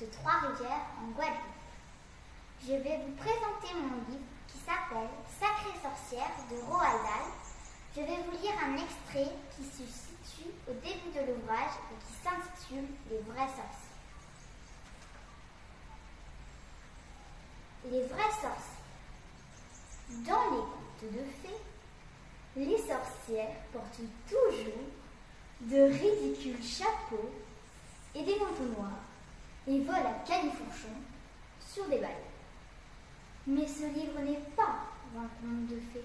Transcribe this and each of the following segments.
de Trois-Rivières en Guadeloupe. Je vais vous présenter mon livre qui s'appelle Sacrée sorcière de Roald Dahl. Je vais vous lire un extrait qui se situe au début de l'ouvrage et qui s'intitule Les vrais sorciers. Les vrais sorciers. Dans les contes de fées, les sorcières portent toujours de ridicules chapeaux et des manteaux noirs et volent à califourchon sur des balais. Mais ce livre n'est pas un conte de fées.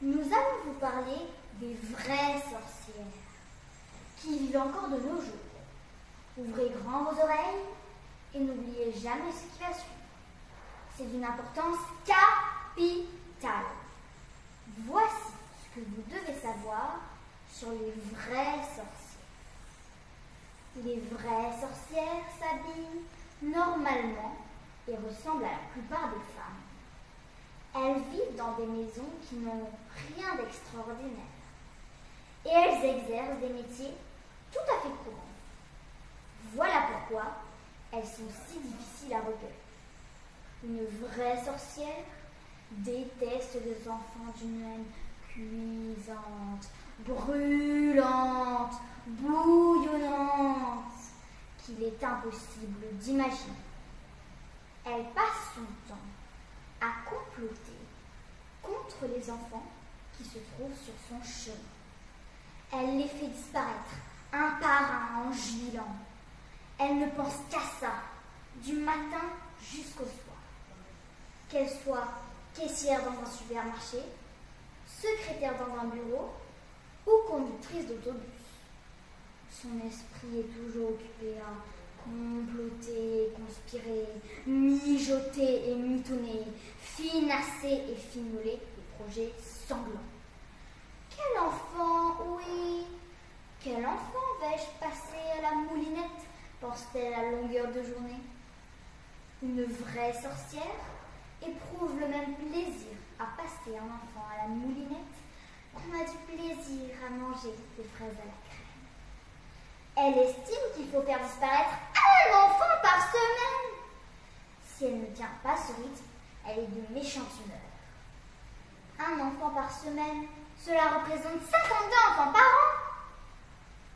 Nous allons vous parler des vraies sorcières qui vivent encore de nos jours. Ouvrez grand vos oreilles et n'oubliez jamais ce qui va suivre. C'est d'une importance capitale. Voici ce que vous devez savoir sur les vraies sorcières. Les vraies sorcières s'habillent normalement et ressemblent à la plupart des femmes. Elles vivent dans des maisons qui n'ont rien d'extraordinaire. Et elles exercent des métiers tout à fait courants. Voilà pourquoi elles sont si difficiles à repérer. Une vraie sorcière déteste les enfants d'une haine cuisante, brûlante, qu'il est impossible d'imaginer. Elle passe son temps à comploter contre les enfants qui se trouvent sur son chemin. Elle les fait disparaître un par un en jubilant. Elle ne pense qu'à ça, du matin jusqu'au soir. Qu'elle soit caissière dans un supermarché, secrétaire dans un bureau ou conductrice d'autobus. Son esprit est toujours occupé à comploter, conspirer, mijoter et mitonner, finasser et finoler des projets sanglants. Quel enfant, oui, quel enfant vais-je passer à la moulinette pense-t-elle à longueur de journée Une vraie sorcière éprouve le même plaisir à passer un enfant à la moulinette qu'on a du plaisir à manger des fraises à la. Elle estime qu'il faut faire disparaître un enfant par semaine. Si elle ne tient pas ce rythme, elle est de méchante humeur. Un enfant par semaine, cela représente 52 enfants par an.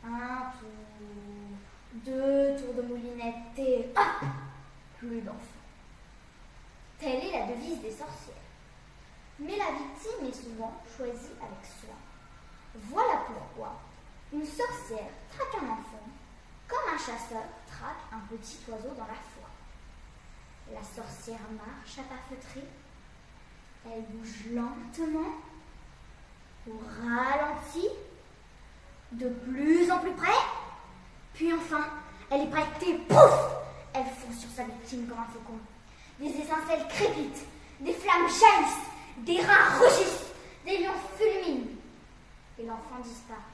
Un tour, deux tours de moulinette et hop, plus d'enfants. Telle est la devise des sorcières. Mais la victime est souvent choisie avec soin. Voilà pourquoi une sorcière traque un enfant chasseur traque un petit oiseau dans la foi. La sorcière marche à pas. Elle bouge lentement, au ralenti, de plus en plus près. Puis enfin, elle est prête et pouf Elle fonce sur sa victime comme un faucon. Des étincelles crépitent, des flammes jaillissent, des rats rugissent, des lions fulminent. Et l'enfant disparaît.